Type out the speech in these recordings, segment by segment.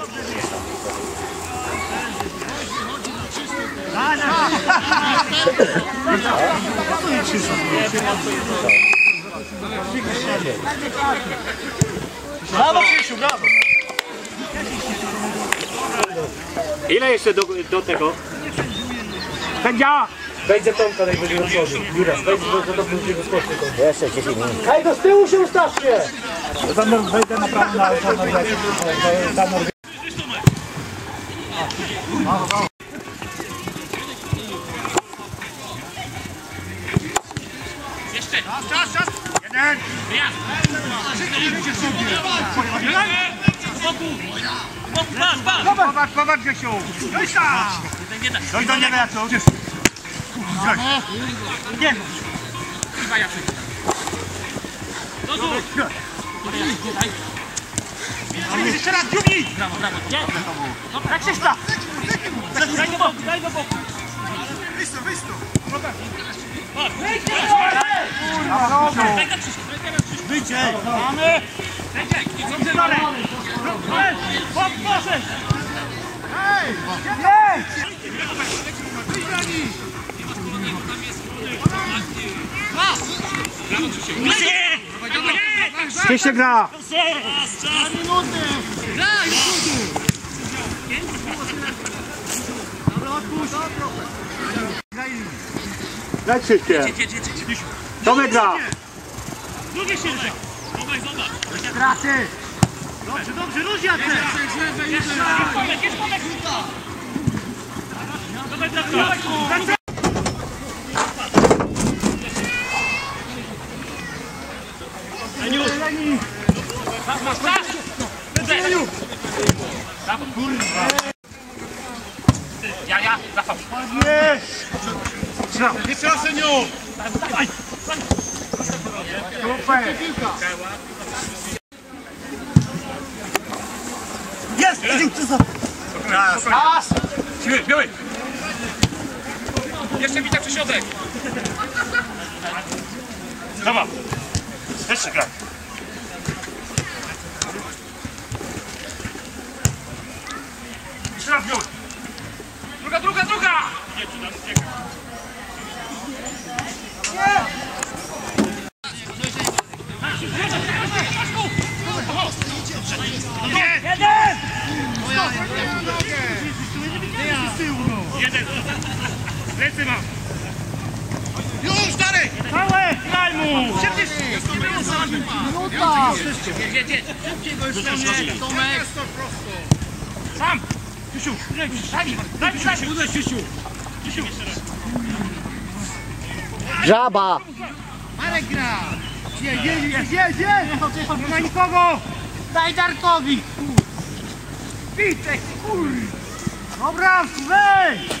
na na niech poleci młody Ile jeszcze do, do tego? Sędzia! Wejdź za Tomka, najwyżej rozchodził. Jura, wejdź za Tomka, będzie wyskoczył. Jeszcze 10 minut. Ej, do z tyłu się ustawcie! Wejdę naprawdę na tam Norwegię. Tam Norwegię. Popatrz, popatrz Grzesiu! Dojść tam! Dojść do nieba jak to? Nie! Ale jeszcze raz, dziubi! Brawo, brawo. No, tak się sta! Daj do boku, daj do boku! Wyjść tu, wyjść tu! Wyjdzie! Mamy! Dobrze, dalej! Pomożesz! Hej! Gdzie się gra? Daj szybkie. Tomek gra. Drugie się rzek! Zobacz, zobacz! Graty! Dobrze, dobrze, rozjadę! Jest Tomek, jest Tomek! Dawaj, dawaj, dawaj! Leniu! Masz, masz, masz! Leniu! Kurwa! Ja, ja, Rafał! Jeszcze raz, Leniu! Dawaj! Jest! Raz! Raz! Siły, biały! Jeszcze widzę przy środek! Dobra! Jeszcze gra! Jeszcze raz biały! Druga, druga, druga! Czy nas ucieka. Jeden! Jeden! Lecę mam! Już, dalej! Całe! Graj mu! Minuta! Szybciej! Go już Tomek! Sam! Krzysiu! Daj mi Krzysiu! Uderz Krzysiu! Krzysiu! Żaba! Marek gra! Jedź, jedź, jedź! Nie ma nikogo! Daj Darkowi! Witek, kur... Dobra, weź!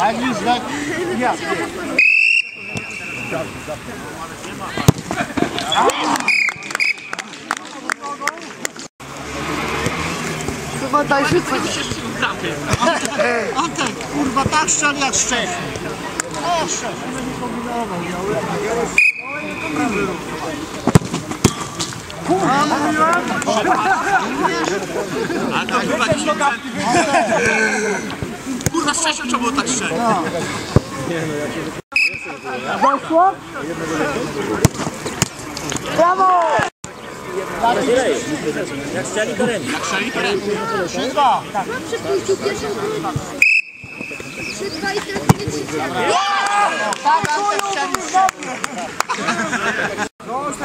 A nic tak. Ja. Chyba daj się coś. Antek, kurwa, tak szczel jak szczech. O, szczech, nie kombinował, miał. Ale to 10 centów. Kurwa, z trzecią trzeba było tak strzelić. Jak strzeli, to remis. Przepuścił pierwszą drugą. Trzy, dwa i będzie trzy.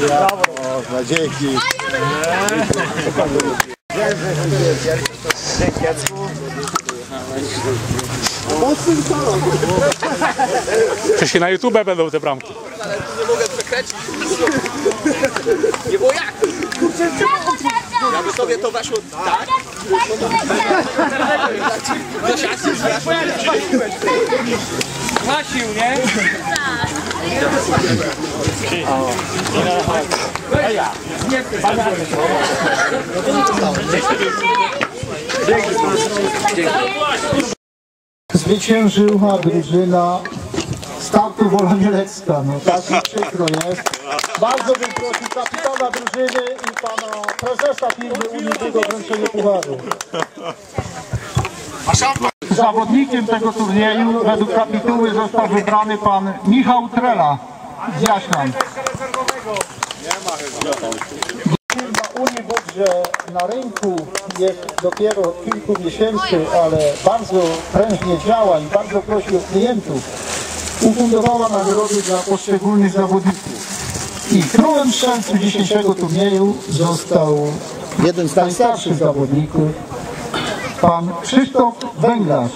Dobra, dzięki. To się na YouTube będą te bramki. Nie. Nie było jak. Jakby sobie to weszło tak. Do siatki już weszło. Nasił, nie? Zwyciężyła drużyna startu Wola Mielecka. No tak mi przykro jest. Bardzo bym prosił kapitana drużyny i pana prezesa firmy Unijnego wręczenie pucharu. Zawodnikiem tego turnieju według kapituły został wybrany pan Michał Trela z Jaślan. Firma Unibud, że na rynku jest dopiero od kilku miesięcy, ale bardzo prężnie działa i bardzo prosi o klientów, ufundowała nagrody dla poszczególnych zawodników. I królem strzelców dzisiejszego turnieju został jeden z najstarszych zawodników, pan Krzysztof Węglarz.